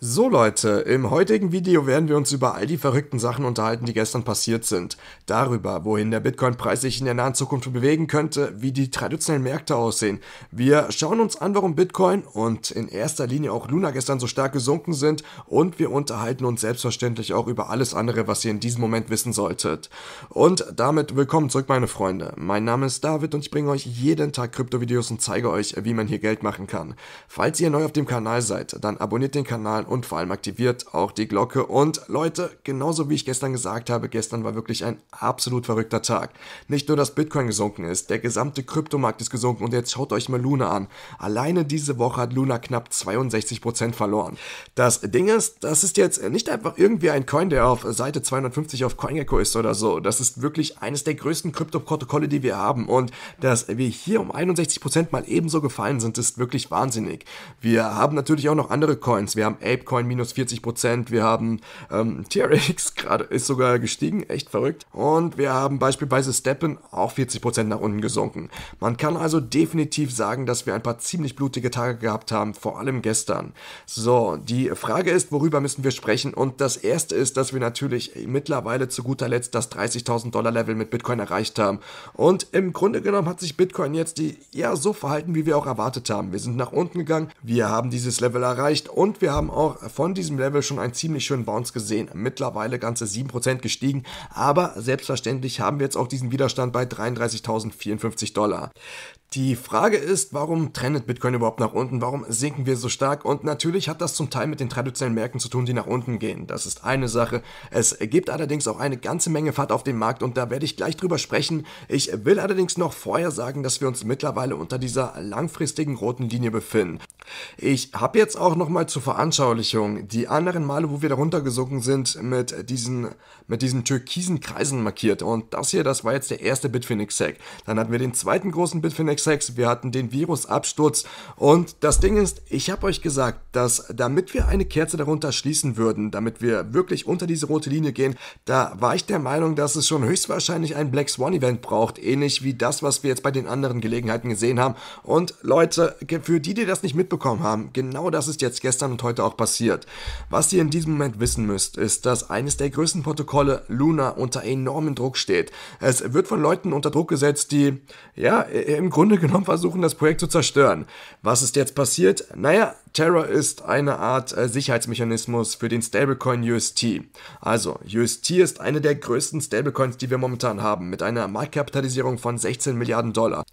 So Leute, im heutigen Video werden wir uns über all die verrückten Sachen unterhalten, die gestern passiert sind. Darüber, wohin der Bitcoin-Preis sich in der nahen Zukunft bewegen könnte, wie die traditionellen Märkte aussehen. Wir schauen uns an, warum Bitcoin und in erster Linie auch Luna gestern so stark gesunken sind und wir unterhalten uns selbstverständlich auch über alles andere, was ihr in diesem Moment wissen solltet. Und damit willkommen zurück meine Freunde. Mein Name ist David und ich bringe euch jeden Tag Krypto-Videos und zeige euch, wie man hier Geld machen kann. Falls ihr neu auf dem Kanal seid, dann abonniert den Kanal und vor allem aktiviert auch die Glocke. Und Leute, genauso wie ich gestern gesagt habe, gestern war wirklich ein absolut verrückter Tag. Nicht nur, dass Bitcoin gesunken ist, der gesamte Kryptomarkt ist gesunken und jetzt schaut euch mal Luna an. Alleine diese Woche hat Luna knapp 62% verloren. Das Ding ist, das ist jetzt nicht einfach irgendwie ein Coin, der auf Seite 250 auf CoinGecko ist oder so. Das ist wirklich eines der größten Kryptoprotokolle, die wir haben. Und dass wir hier um 61% mal ebenso gefallen sind, ist wirklich wahnsinnig. Wir haben natürlich auch noch andere Coins. Wir haben Apecoin minus 40 Prozent. Wir haben ähm, TRX gerade ist sogar gestiegen, echt verrückt. Und wir haben beispielsweise Steppen auch 40 Prozent nach unten gesunken. Man kann also definitiv sagen, dass wir ein paar ziemlich blutige Tage gehabt haben, vor allem gestern. So, die Frage ist, worüber müssen wir sprechen? Und das erste ist, dass wir natürlich mittlerweile zu guter Letzt das 30.000 Dollar Level mit Bitcoin erreicht haben. Und im Grunde genommen hat sich Bitcoin jetzt die, ja so verhalten, wie wir auch erwartet haben. Wir sind nach unten gegangen, wir haben dieses Level erreicht und wir haben auch von diesem Level schon einen ziemlich schönen Bounce gesehen. Mittlerweile ganze 7% gestiegen, aber selbstverständlich haben wir jetzt auch diesen Widerstand bei 33.054 Dollar. Die Frage ist, warum trendet Bitcoin überhaupt nach unten? Warum sinken wir so stark? Und natürlich hat das zum Teil mit den traditionellen Märkten zu tun, die nach unten gehen. Das ist eine Sache. Es gibt allerdings auch eine ganze Menge Fahrt auf dem Markt und da werde ich gleich drüber sprechen. Ich will allerdings noch vorher sagen, dass wir uns mittlerweile unter dieser langfristigen roten Linie befinden. Ich habe jetzt auch nochmal zur Veranschaulichung die anderen Male, wo wir darunter gesunken sind, mit diesen, mit diesen türkisen Kreisen markiert. Und das hier, das war jetzt der erste Bitfinex-Hack. Dann hatten wir den zweiten großen Bitfinex-Hack, wir hatten den Virusabsturz. Und das Ding ist, ich habe euch gesagt, dass damit wir eine Kerze darunter schließen würden, damit wir wirklich unter diese rote Linie gehen, da war ich der Meinung, dass es schon höchstwahrscheinlich ein Black Swan-Event braucht, ähnlich wie das, was wir jetzt bei den anderen Gelegenheiten gesehen haben. Und Leute, für die, die das nicht mitbekommen haben, genau das ist jetzt gestern und heute auch passiert. Was ihr in diesem Moment wissen müsst, ist, dass eines der größten Protokolle Luna unter enormen Druck steht. Es wird von Leuten unter Druck gesetzt, die, ja, im Grunde genommen versuchen, das Projekt zu zerstören. Was ist jetzt passiert? Naja, Terra ist eine Art äh, Sicherheitsmechanismus für den Stablecoin UST. Also, UST ist eine der größten Stablecoins, die wir momentan haben, mit einer Marktkapitalisierung von 16 Milliarden Dollar.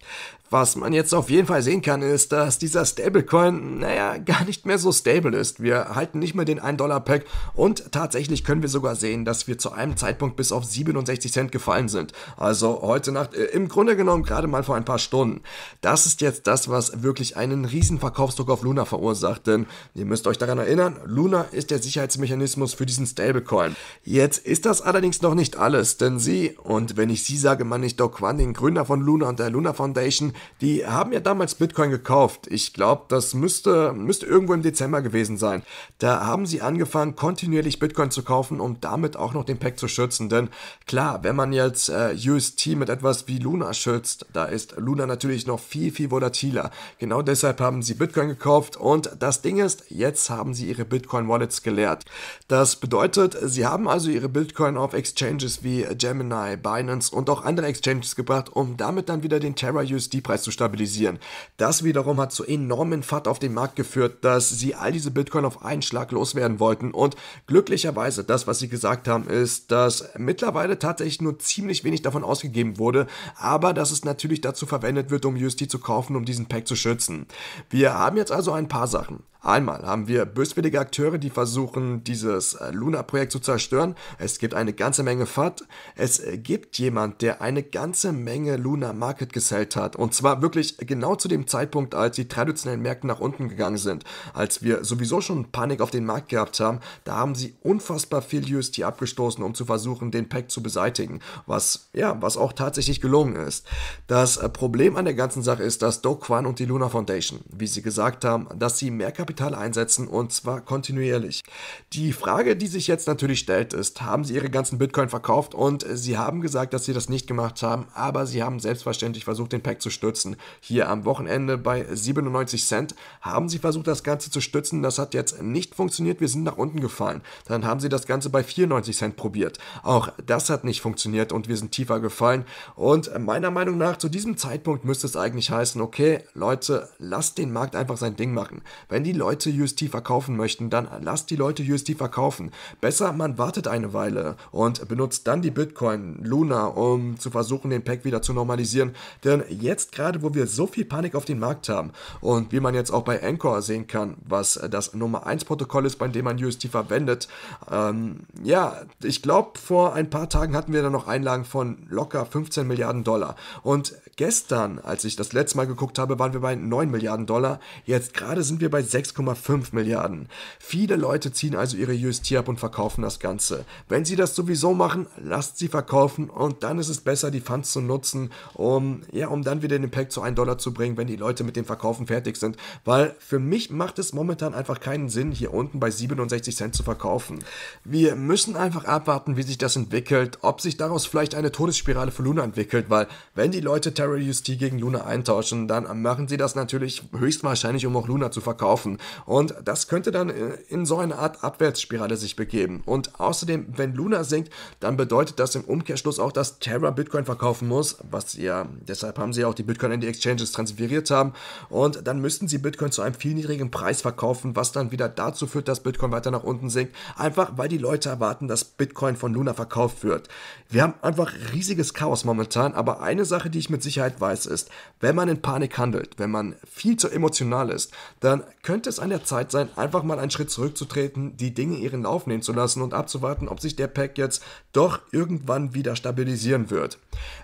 Was man jetzt auf jeden Fall sehen kann, ist, dass dieser Stablecoin, naja, gar nicht mehr so stable ist. Wir halten nicht mehr den 1-Dollar-Pack und tatsächlich können wir sogar sehen, dass wir zu einem Zeitpunkt bis auf 67 Cent gefallen sind. Also heute Nacht, äh, im Grunde genommen gerade mal vor ein paar Stunden. Das ist jetzt das, was wirklich einen riesen Verkaufsdruck auf Luna verursacht, denn ihr müsst euch daran erinnern, Luna ist der Sicherheitsmechanismus für diesen Stablecoin. Jetzt ist das allerdings noch nicht alles, denn sie, und wenn ich sie sage, meine ich Doc Kwan, den Gründer von Luna und der Luna Foundation, die haben ja damals Bitcoin gekauft. Ich glaube, das müsste, müsste irgendwo im Dezember gewesen sein. Da haben sie angefangen, kontinuierlich Bitcoin zu kaufen, um damit auch noch den Pack zu schützen. Denn klar, wenn man jetzt äh, UST mit etwas wie Luna schützt, da ist Luna natürlich noch viel, viel volatiler. Genau deshalb haben sie Bitcoin gekauft und das Ding ist, jetzt haben sie ihre Bitcoin-Wallets geleert. Das bedeutet, sie haben also ihre Bitcoin auf Exchanges wie Gemini, Binance und auch andere Exchanges gebracht, um damit dann wieder den Terra USD Preis zu stabilisieren. Das wiederum hat zu enormen Fahrt auf den Markt geführt, dass sie all diese Bitcoin auf einen Schlag loswerden wollten und glücklicherweise das, was sie gesagt haben, ist, dass mittlerweile tatsächlich nur ziemlich wenig davon ausgegeben wurde, aber dass es natürlich dazu verwendet wird, um USD zu kaufen, um diesen Pack zu schützen. Wir haben jetzt also ein paar Sachen machen. Einmal haben wir böswillige Akteure, die versuchen, dieses äh, Luna-Projekt zu zerstören. Es gibt eine ganze Menge FAT. Es äh, gibt jemand, der eine ganze Menge Luna Market gesellt hat. Und zwar wirklich genau zu dem Zeitpunkt, als die traditionellen Märkte nach unten gegangen sind. Als wir sowieso schon Panik auf den Markt gehabt haben, da haben sie unfassbar viel UST abgestoßen, um zu versuchen, den Pack zu beseitigen. Was, ja, was auch tatsächlich gelungen ist. Das äh, Problem an der ganzen Sache ist, dass Do Kwon und die Luna Foundation, wie sie gesagt haben, dass sie mehr Kapital Kapital einsetzen und zwar kontinuierlich. Die Frage, die sich jetzt natürlich stellt, ist, haben sie ihre ganzen Bitcoin verkauft und sie haben gesagt, dass sie das nicht gemacht haben, aber sie haben selbstverständlich versucht, den Pack zu stützen. Hier am Wochenende bei 97 Cent haben sie versucht, das Ganze zu stützen. Das hat jetzt nicht funktioniert. Wir sind nach unten gefallen. Dann haben sie das Ganze bei 94 Cent probiert. Auch das hat nicht funktioniert und wir sind tiefer gefallen. Und meiner Meinung nach, zu diesem Zeitpunkt müsste es eigentlich heißen, okay, Leute, lasst den Markt einfach sein Ding machen. Wenn die Leute UST verkaufen möchten, dann lasst die Leute UST verkaufen. Besser, man wartet eine Weile und benutzt dann die Bitcoin, Luna, um zu versuchen, den Pack wieder zu normalisieren. Denn jetzt gerade, wo wir so viel Panik auf den Markt haben und wie man jetzt auch bei Anchor sehen kann, was das Nummer 1 Protokoll ist, bei dem man UST verwendet, ähm, ja, ich glaube, vor ein paar Tagen hatten wir da noch Einlagen von locker 15 Milliarden Dollar. Und gestern, als ich das letzte Mal geguckt habe, waren wir bei 9 Milliarden Dollar. Jetzt gerade sind wir bei 6,5 Milliarden. Viele Leute ziehen also ihre UST ab und verkaufen das Ganze. Wenn sie das sowieso machen, lasst sie verkaufen und dann ist es besser, die Funds zu nutzen, um, ja, um dann wieder den Pack zu 1 Dollar zu bringen, wenn die Leute mit dem Verkaufen fertig sind. Weil für mich macht es momentan einfach keinen Sinn, hier unten bei 67 Cent zu verkaufen. Wir müssen einfach abwarten, wie sich das entwickelt, ob sich daraus vielleicht eine Todesspirale für Luna entwickelt, weil wenn die Leute Terror UST gegen Luna eintauschen, dann machen sie das natürlich höchstwahrscheinlich, um auch Luna zu verkaufen. Und das könnte dann in so eine Art Abwärtsspirale sich begeben. Und außerdem, wenn Luna sinkt, dann bedeutet das im Umkehrschluss auch, dass Terra Bitcoin verkaufen muss, was ja, deshalb haben sie auch die Bitcoin in die Exchanges transferiert haben. Und dann müssten sie Bitcoin zu einem viel niedrigen Preis verkaufen, was dann wieder dazu führt, dass Bitcoin weiter nach unten sinkt. Einfach weil die Leute erwarten, dass Bitcoin von Luna verkauft wird. Wir haben einfach riesiges Chaos momentan, aber eine Sache, die ich mit Sicherheit weiß, ist, wenn man in Panik handelt, wenn man viel zu emotional ist, dann könnte es an der Zeit sein, einfach mal einen Schritt zurückzutreten, die Dinge ihren Lauf nehmen zu lassen und abzuwarten, ob sich der Pack jetzt doch irgendwann wieder stabilisieren wird.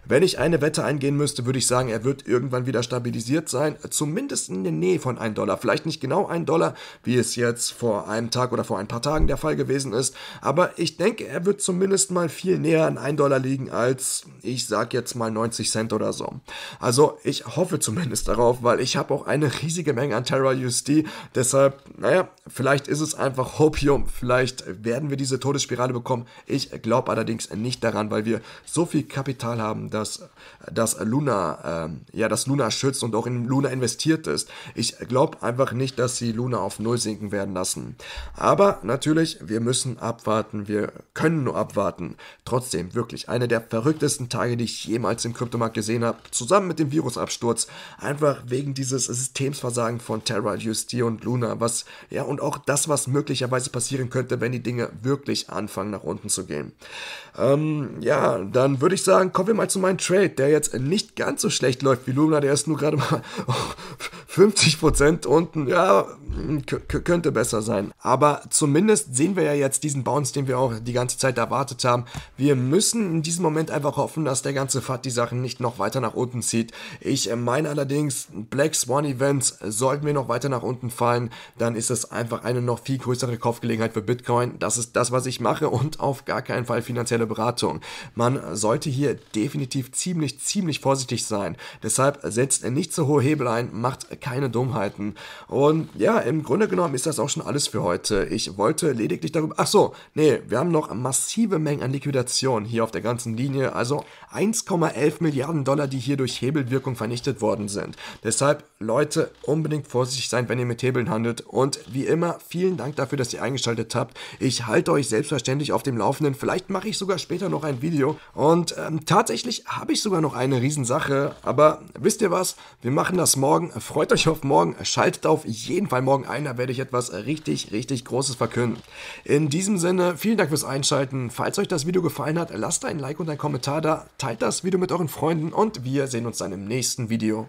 Wenn ich eine Wette eingehen müsste, würde ich sagen, er wird irgendwann wieder stabilisiert sein, zumindest in der Nähe von 1 Dollar. Vielleicht nicht genau 1 Dollar, wie es jetzt vor einem Tag oder vor ein paar Tagen der Fall gewesen ist, aber ich denke, er wird zumindest mal viel näher an 1 Dollar liegen als, ich sag jetzt mal 90 Cent oder so. Also ich hoffe zumindest darauf, weil ich habe auch eine riesige Menge an Terra USD, deshalb, naja, vielleicht ist es einfach Hopium, vielleicht werden wir diese Todesspirale bekommen. Ich glaube allerdings nicht daran, weil wir so viel Kapital haben, dass, dass Luna, äh, ja, dass Luna schützt und auch in Luna investiert ist. Ich glaube einfach nicht, dass sie Luna auf Null sinken werden lassen. Aber natürlich, wir müssen abwarten, wir können nur abwarten. Trotzdem, wirklich, einer der verrücktesten Tage, die ich jemals im Kryptomarkt gesehen habe, zusammen mit dem Virusabsturz, einfach wegen dieses Systemsversagen von Terra, USD und Luna, was, ja, und auch das, was möglicherweise passieren könnte, wenn die Dinge wirklich anfangen nach unten zu gehen. Ähm, ja, dann würde ich sagen, kommen wir mal zu meinem Trade, der jetzt nicht ganz so schlecht läuft wie Luna, der ist nur gerade mal 50% unten, ja, könnte besser sein. Aber zumindest sehen wir ja jetzt diesen Bounce, den wir auch die ganze Zeit erwartet haben. Wir müssen in diesem Moment einfach hoffen, dass der ganze FAT die Sachen nicht noch weiter nach unten zieht. Ich meine allerdings, Black Swan Events sollten wir noch weiter nach unten fallen, dann ist es einfach eine noch viel größere Kaufgelegenheit für Bitcoin. Das ist das, was ich mache und auf gar keinen Fall finanzielle Beratung. Man sollte hier definitiv ziemlich, ziemlich vorsichtig sein. Deshalb setzt nicht so hohe Hebel ein, macht keine Dummheiten. Und ja, im Grunde genommen ist das auch schon alles für heute. Ich wollte lediglich darüber. Ach so, nee, wir haben noch massive Mengen an Liquidation hier auf der ganzen Linie. Also 1,11 Milliarden Dollar, die hier durch Hebelwirkung vernichtet worden sind. Deshalb, Leute, unbedingt vorsichtig sein, wenn ihr mit Hebeln handelt. Und wie immer, vielen Dank dafür, dass ihr eingeschaltet habt. Ich halte euch selbstverständlich auf dem Laufenden. Vielleicht mache ich sogar später noch ein Video. Und ähm, tatsächlich habe ich sogar noch eine Riesensache. Aber wisst ihr was? Wir machen das morgen. Freut euch auf morgen. Schaltet auf jeden Fall morgen ein. Da werde ich etwas richtig, richtig Großes verkünden. In diesem Sinne, vielen Dank fürs Einschalten. Falls euch das Video gefallen hat, lasst ein Like und ein Kommentar da. Teilt das Video mit euren Freunden und wir sehen uns dann im nächsten Video.